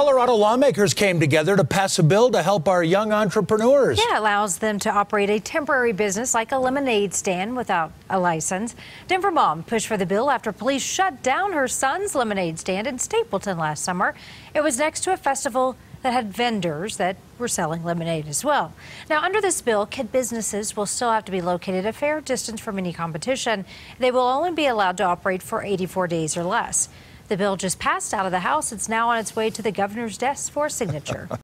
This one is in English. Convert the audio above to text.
Colorado lawmakers came together to pass a bill to help our young entrepreneurs. Yeah, it allows them to operate a temporary business like a lemonade stand without a license. Denver mom pushed for the bill after police shut down her son's lemonade stand in Stapleton last summer. It was next to a festival that had vendors that were selling lemonade as well. Now, under this bill, kid businesses will still have to be located a fair distance from any competition. They will only be allowed to operate for 84 days or less. The bill just passed out of the House. It's now on its way to the governor's desk for signature.